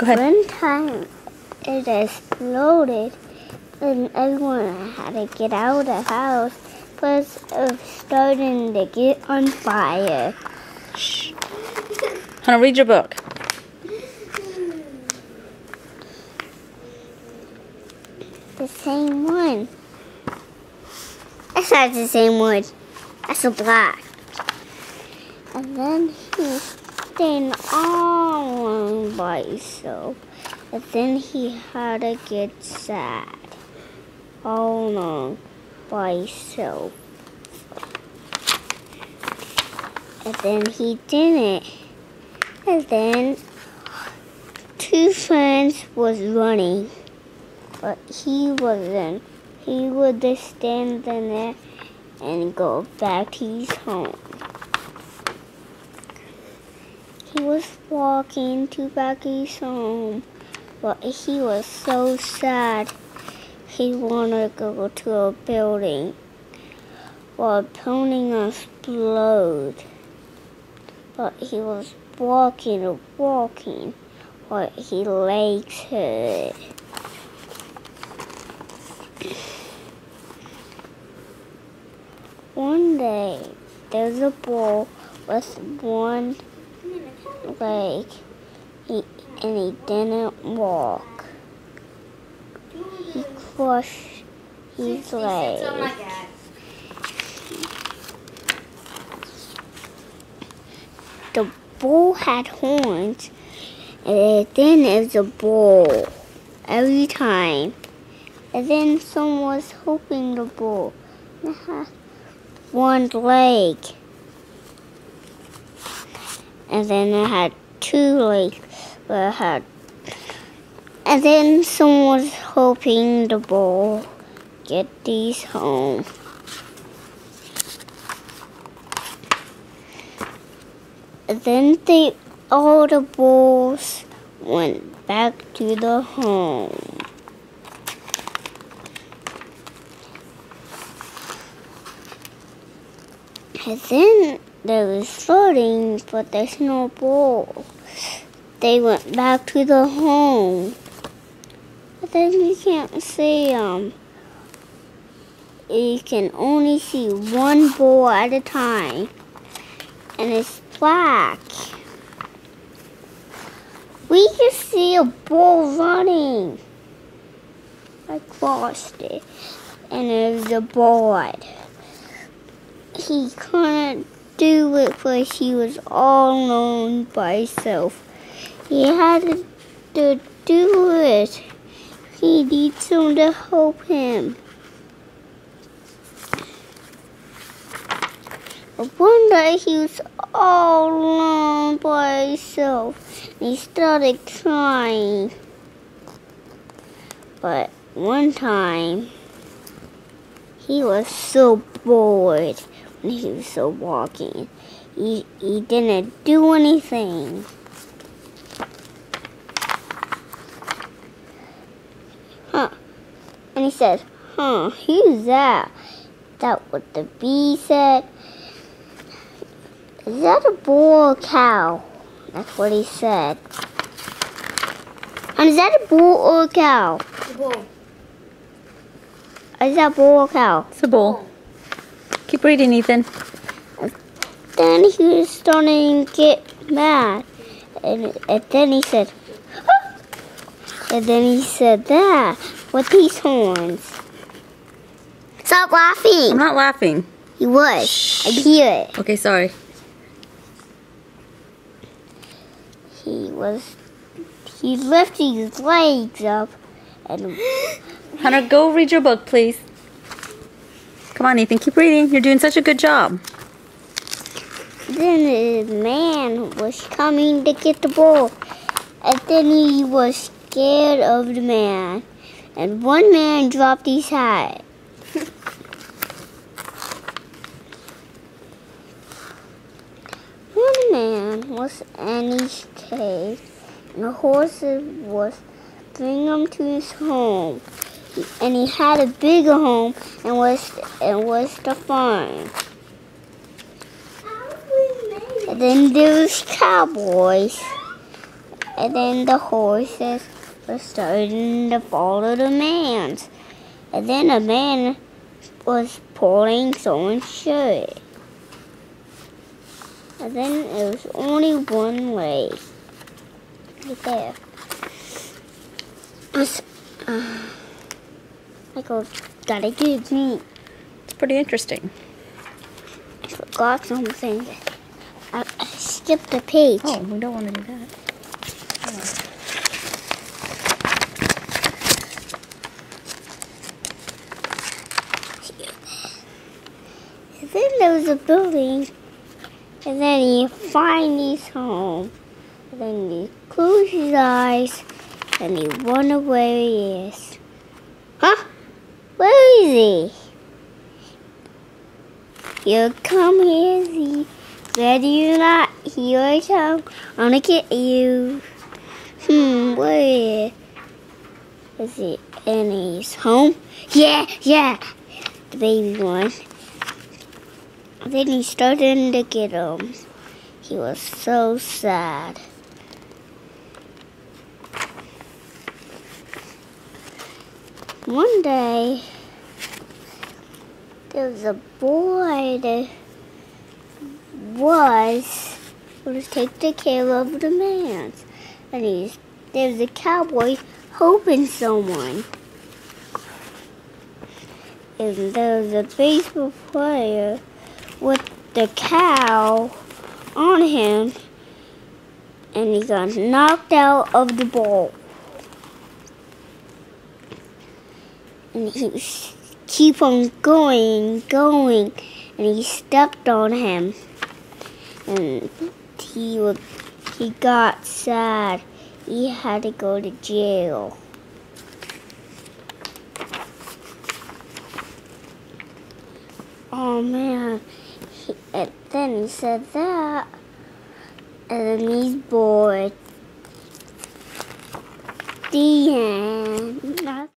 Go ahead. One time it exploded and everyone had to get out of the house because it was starting to get on fire. Shh. Hunter, read your book. The same one. That's not the same one. That's a black. And then he stayed all by himself. And then he had to get sad. All alone by himself. And then he didn't. And then two friends was running. But he wasn't. He would just stand there and go back to his home. He was walking to his home, but he was so sad. He wanted to go to a building. While building exploded. But he was walking and walking, but he legs hurt. One day, there's a ball with one leg, he, and he didn't walk. He crushed his leg. The bull had horns, and then it was a bull every time. And then someone was hoping the bull one leg. And then it had two legs, but it had. And then someone was hoping the ball get these home. And then they all the balls went back to the home. And then there was floating, but there's no bull. They went back to the home. But then you can't see them. You can only see one ball at a time. And it's black. We can see a ball running. I crossed it. And there's a board he couldn't do it because he was all alone by himself. He had to, to do it. He needs someone to help him. One day he was all alone by himself. And he started crying. But one time he was so bored when he was so walking. He, he didn't do anything. Huh. And he said, huh, who's that? That what the bee said? Is that a bull or cow? That's what he said. And is that a bull or a cow? The bull. Is that a bull or cow? It's a bull. Keep reading, Ethan. Then he was starting to get mad. And, and then he said, "Ah!" and then he said that with these horns. Stop laughing. I'm not laughing. He was. I hear it. Okay, sorry. He was. He lifted his legs up and Hunter, go read your book, please. Come on, Ethan, keep reading. You're doing such a good job. then the man was coming to get the bull. And then he was scared of the man. And one man dropped his hat. one man was in his cave, and the horses was bring him to his home. And he had a bigger home and was and was the farm. And then there was cowboys. and then the horses were starting to follow the man. And then the man was pulling someone's shirt. And then it was only one way. Right there. Was, uh, Michael got a good me. It's pretty interesting. I forgot something. I, I skipped a page. Oh, we don't want to do that. And then there was a building, and then he finally home. And then he closed his eyes, and he wonder where he is. Huh? Where is he? You come here, see. Where do you not hear a sound? I wanna get you. Hmm, where is he? And he's home? Yeah, yeah. The baby one. Then he started to get him. He was so sad. One day, there was a boy that was was taking care of the man, and he's there was a cowboy hoping someone, and there was a baseball player with the cow on him, and he got knocked out of the ball. And he keep on going, going, and he stepped on him, and he he got sad. He had to go to jail. Oh man. He, and then he said that. And then he's bored. The end.